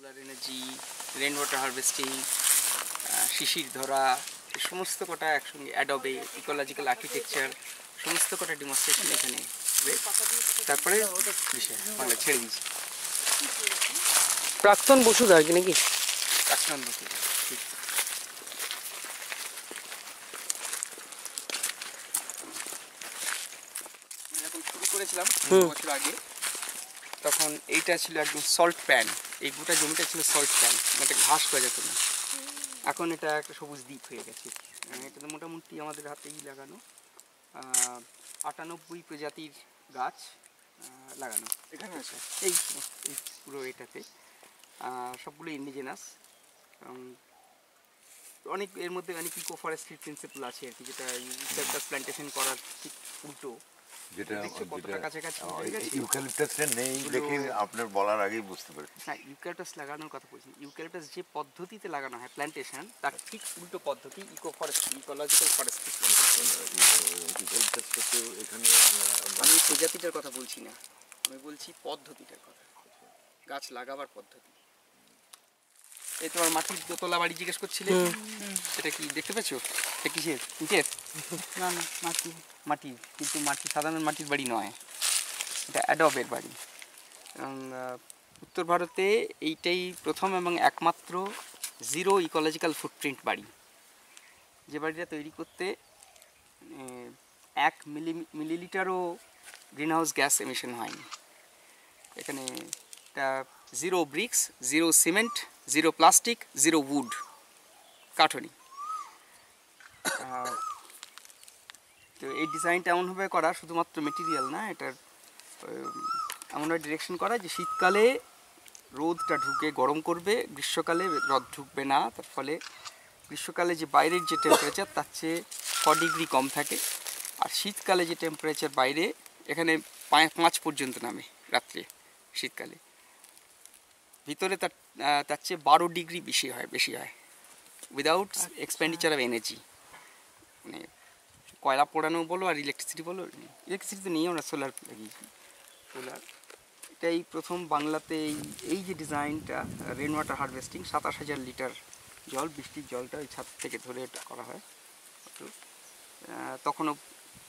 Solar energy rain water harvesting শিশির ধরা এই সমস্ত কটা একসঙ্গে অ্যাডবে ইকোলজিক্যাল আর্কিটেকচার সমস্ত কটা ডেমনস্ট্রেশন এখানে তারপরে বিষয় বাংলা ছেড়ে দিয়েছি প্রাক্তন বসুধা আর কি নাকি? প্রাক্তন বসু শুরু করেছিলাম বছর আগে। তখন এইটা ছিল একদম সল্ট প্যান এই গোটা জমিটা ছিল সল্ট প্যান মানে ঘাস করা যেত না। এখন এটা একটা সবুজ দ্বীপ হয়ে গেছে। এটা তো মোটামুটি আমাদের হাতেই লাগানো। আটানব্বই প্রজাতির গাছ লাগানো। এখানে আছে। এই এই পুরো এটাতে। সবগুলো ইন্ডিজেনাস অনেক, এর মধ্যে অনেক ইকো ফরেস্ট্রি প্রিন্সিপাল আছে আর কি, যেটা প্ল্যান্টেশন করার ঠিক উল্টো। যেটা? ইউক্যালিপটাসটা নেই দেখে আপনার বলার আগেই বুঝতে পেরেছি। হ্যাঁ ইউক্যালিপটাস লাগানোর কথা বলছি। ইউক্যালিপটাস যে পদ্ধতিতে লাগানো হয় প্ল্যান্টেশন তার ঠিক উল্টো পদ্ধতি ইকো ফরেস্ট্রি ইকোলজিক্যাল ফরেস্ট্রি ইউক্যালিপটাসটা তো এখানে আমি প্রজাতিটার কথা বলছি না। আমি বলছি পদ্ধতিটার কথা। গাছ লাগাবার পদ্ধতি। এই তোমার মাটির দোতলা বাড়ি জিজ্ঞেস করছিলে? এটা কি দেখতে পাচ্ছ এটা কিসের? ইটের? না না মাটি। মাটির কিন্তু মাটি সাধারণ মাটির বাড়ি নয়। এটা অ্যাডবের বাড়ি। উত্তর ভারতে এইটাই প্রথম এবং একমাত্র জিরো ইকোলজিক্যাল ফুটপ্রিন্ট বাড়ি। যে বাড়িটা তৈরি করতে এক মিলি মিলিলিটারও গ্রিনহাউস গ্যাস এমিশন হয়নি। এখানে এটা zero bricks zero cement zero plastic zero wood কাঠনি তো এই ডিজাইনটা এমনভাবে করা শুধুমাত্র মেটেরিয়াল না, এটার এমনভাবে ডিরেকশন করা যে শীতকালে রোদটা ঢুকে, গরম করবে, গ্রীষ্মকালে রদ ঢুকবে না, তার ফলে গ্রীষ্মকালে যে বাইরের যে টেম্পারেচার তার চেয়ে ছ ডিগ্রি কম থাকে। আর শীতকালে যে টেম্পারেচার বাইরে, এখানে পাঁচ পর্যন্ত নামে রাত্রে, শীতকালে। ভিতরে তার তার চেয়ে বারো ডিগ্রি বেশি হয় বেশি হয়। উইদাউট এক্সপেন্ডিচার অফ এনার্জি মানে কয়লা পোড়ানো বলো আর ইলেকট্রিসিটি বলো ইলেকট্রিসিটি তো নেই আমরা সোলার লাগিয়েছি সোলার এটাই প্রথম বাংলাতে এই এই যে ডিজাইনটা রেন ওয়াটার হারভেস্টিং সাতাশ হাজার লিটার জল বৃষ্টির জলটা ওই ছাদ থেকে ধরে এটা করা হয়। তো, তখনও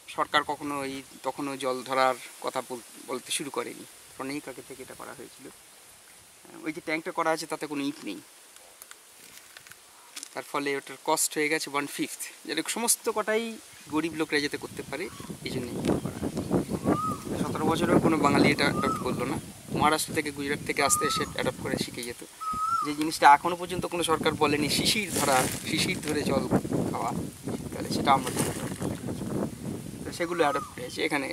সরকার কখনো এই তখনও জল ধরার কথা বল- বলতে শুরু করেনি। অনেক আগে থেকে এটা করা হয়েছিল। ওই যে ট্যাঙ্কটা করা আছে, তাতে কোনো ইট নেই। তার ফলে ওটার কস্ট হয়ে গেছে ওয়ান ফিফথ যেটা সমস্ত কটাই গরিব লোকরা যাতে করতে পারে, এই জন্যই সতেরো বছরেও কোনো বাঙালি এটা অ্যাডপ্ট করল না। মহারাষ্ট্র থেকে গুজরাট থেকে আসতে এসে অ্যাডপ্ট করে শিখে যেত। যে জিনিসটা এখনও পর্যন্ত কোনো সরকার বলেনি, শিশির ধরা, শিশির ধরে জল খাওয়া, তাহলে সেটা আমরা সেগুলো অ্যাডপ্ট হয়েছে এখানে